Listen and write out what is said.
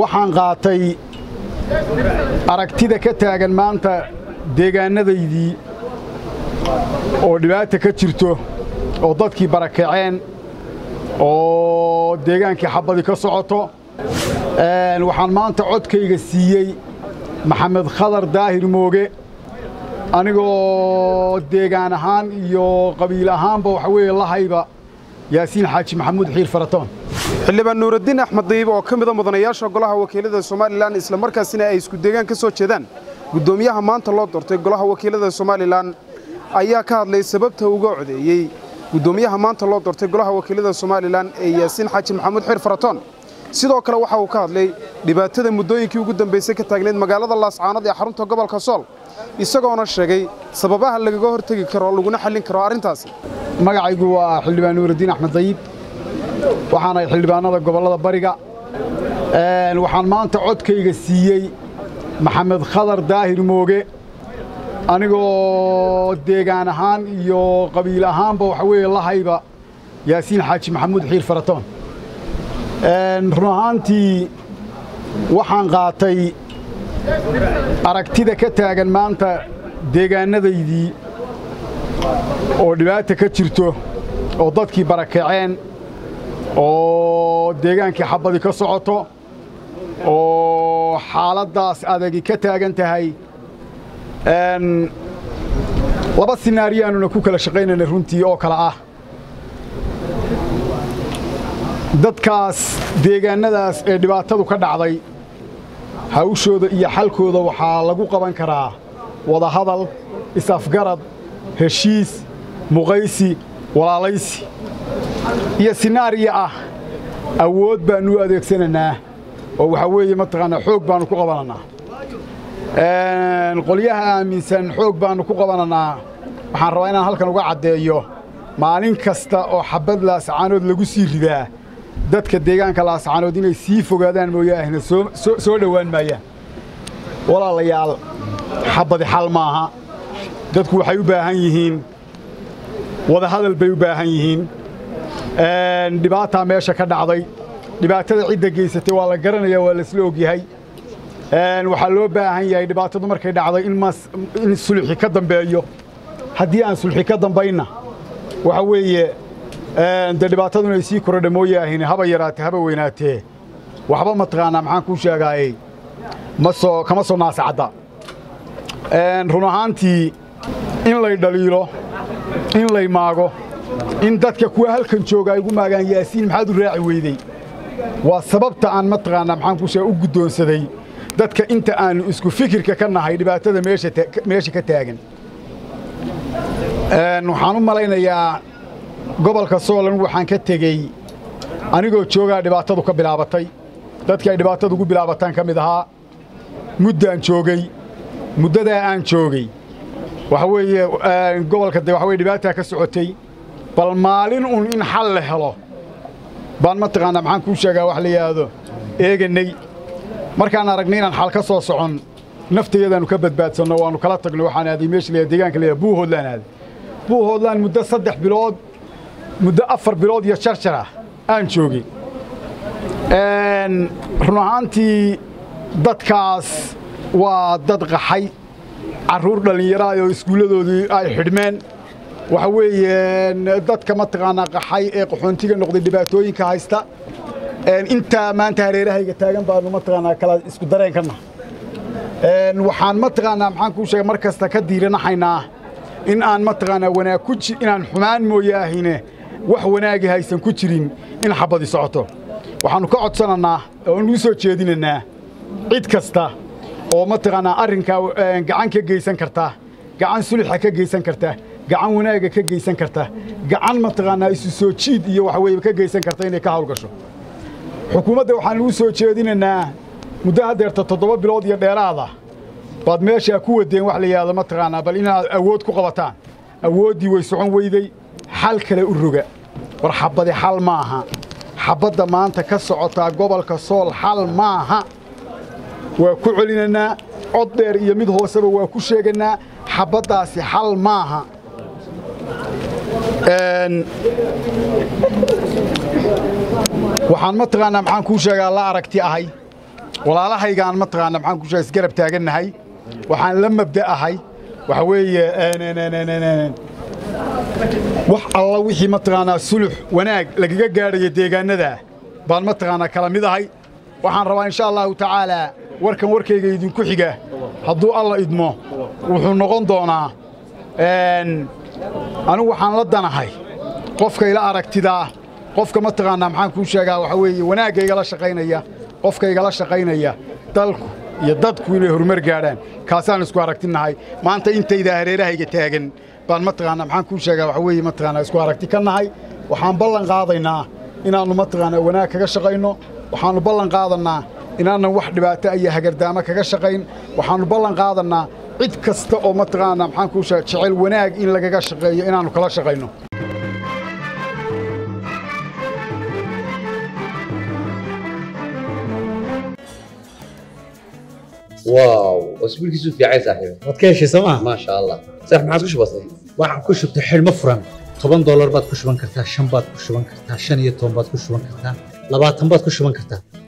waxaan qaatay aragtida ka taagan maanta deegaannadaydii oo dhibaata ka jirto oo dadkii barakaceen oo deegaankii xabbadi ka socoto. Waxaan maanta codkayga siiyey maxamed khadar daahir mooge. Anigoo deegaan ahaan iyo qabiil ahaanba waxa weeye lahayba yaasiin xaaji maxamuud xiir faratoon xildhibaan nuuraddiin axmed dayib oo ka mida mudanayaasha golaha wakiilada somalilan islamarkaasina ay isku deegaan ka soo jeedaan. Guddoomiyaha maanta loo doortay golaha wakiilada somalilan ayaa ka hadlay sababta uga codeeyey guddoomiyaha maanta loo doortay golaha wakiilada somalilan ee yaasiin xaaji maxamuud xiir faratoon sidoo kale waxa uu ka hadlay dhibaatada muddooyinkii ugu dambaysay ka taagneyd magaalada laascaanood ee xarunta gobolka sool isagoona sheegay sababaha lagaga hortegi karo laguna xallin karo arrintaasi magacaygu waa xildhibaan nuuraddiin axmed dayib waxaanahay xildhibaanada gobollada bariga. Waxaan maanta codkayga siiyey maxamed khadar daahir mooge. Anigoo deegaan ahaan iyo qabiil ahaanba waxa weeye lahayba yaasiin xaaji maxamuud xiir faratoon. Run ahaantii waxaan qaatay aragtida ka taagan maanta deegaannadaydii oo dhibaata ka jirto oo dadkii barakaceen oo deegaankii xabbadi ka socoto oo xaaladdaas adagi ka taagan tahay laba sinaariyaanuna ku kala shaqaynayna runtii oo kale ah. Dadkaas deegaannadaas ee dhibaatadu ka dhacday hawshooda iyo xalkooda waxaa lagu qaban karaa wadahadal is-afgarad heshiis muqaysi walaalaysi iyo sinaariya ah awood baannu u adeegsanaynaa. Oo waxaa weeye mataqaanaa xoog baannu ku qabanannaa qolyaha aaminsan xoog baannu ku qabanannaa waxaan rabaa inaan halkan uga caddeeyo maalin kasta oo xabbad laascaanood lagu sii ridaa dadka deegaanka laascaanood inay sii fogaadaan mooyaahna soo dhowaan maayaan. Walaalayaal xabbadi xal maaha dadku waxay u baahan yihiin. Wadahadal bay u baahan yihiin. Dhibaataa meesha ka dhacday. Dhibaatada cidda geysatay waa la garanaya waa laisla ogyahay. Waxaa loo baahan yahay dhibaatadu markay dhacday in sulxi ka dambeeyo. Haddii aan sulxi ka dambaynna waxa weeye de dhibaatadu inay sii korodha mooyaahine haba yaraatee haba weynaatee. Waxba mataqaanaa maxaan kuu sheegaayey masoo kama soo naasacadda run ahaantii in lay dhaliilo in lay maago. In dadka kuwa halkan jooga ay ugu maagaan yaasiin maxaad u raaci weydey waa sababta aan mataqaanaa maxaan kuu sheega u guddoonsaday dadka inta aannu isku fikirka ka nahay dhibaatada meesha ka taagan. Waxaan u malaynayaa gobolka soolan waxaan ka tegey anigoo joogaa dhibaatadu ka bilaabatay. Dadkii ay dhibaatadu ugu bilaabataan ka mid ahaa muddaan joogay muddadaa aan joogay waxa weeye gobolka de waxa weye dhibaataa ka socotay bal maalin un in xal la helo baan mataqaanaa maxaan kuu sheegaa wax la yidhaahdo eegannay markaan aragnay inaan xal ka soo socon naftayadaannu ka badbaadsanno waannu kala tagno waxaan aaday meesha la deegaanka la buuhoodlaan aaday buuhoodlaan muddo saddex bilood muddo afar bilood iyo jarjar ah aan joogay. Run ahaantii dadkaas waa dad qaxay carruur dhallinyaraah oo iskuulladoodii ay xidhmeen. Waxa weeye dadka mataqaanaa qaxay ee qaxoontiga noqday dhibaatooyinka haysta. Intaa maanta hareerahayga taagan baanu mataqaanaa kala isku dareen waxaan mataqaanaa maxaan kuu sheegay mar kasta ka diiranaxaynaa in aan mataqaanaa wanaag ku inaan xumaan mooyaahine wax wanaagi haysan ku jirin in xabbadi socoto. Waxaannu ka codsanannaa oonu u soo jeedinaynaa cid kasta oo mataqaanaa arrinkaa gacan ka geysan karta gacan sulxa ka geysan karta gacan wanaagga ka geysan karta gacan mataqaanaa isu soo jiid iyo waxa weeye ka geysan karta inay ka hawlgasho xukuumadda waxaan ugu soo jeedinaynaa muddo haddeerta toddoba bilood iyo dheeraada baad meeshaa ku wadeen wax la yidhahdo mataqaanaa bal inaad awood ku qabataan. Awooddii way socon weyday xal kale u roga. War xabbadi xal maaha. Xabbadda maanta ka socotaa gobolka sool xal maaha waa ku celinaynaa cod dheer iyo mid hooseba waa ku sheegannaa xabbaddaasi xal maaha. Waxaan mataqaanaa maxaan kuu sheegaa la aragti ahay. Walaalahaygaan mataqaana maxaan ku sheegay isgarab taagannahay waxaan la mabda ahay. Waxa weeye wax alla wixii mataqaanaa sulux wanaag lagaga gaadhayo deegaanada. Baan mataqaanaa kala mid ahay. Waxaan rabaa insha allahu tacaalaa warkan warkayga idinku xiga. Hadduu alla idmo wuxuu noqon doonaa anigu waxaan la danahay. Qofka ila aragtidaa qofka mataqaanaa maxaan kuu sheegaa waxa weeye wanaagga igala shaqaynaya qofka igala shaqaynaya dalku iyo dadku inay horumar gaadhaan. Kaasaan isku aragtinahay. Maanta intayda hareerahayga taagan baan mataqaanaa maxaan kuu sheegaa waxa weeye mataqaanaa isku aragti ka nahay. Waxaan ballan qaadaynaa inaannu mataqaanaa wanaag kaga shaqayno. Waxaannu ballan qaadannaa inaanan wax dhibaato iyo hagardaamo kaga shaqayn waxaannu ballan qaadannaa cid kasta oo mataqaanaa maxaan kuu sheega jecel wanaag in lagaga shaqeeyo inaannu kala shaqayno واو اسبوع كيسو في عايز صاحبي waad ka heshay sooma ما شاء الله صح ما عادش بسيط waxaan ku shubtay xidhmo furan toban doolar baad ku shuban kartaa shan baad ku shuban kartaa shan iyo toban baad ku shuban kartaa labaatan baad ku shuban kartaa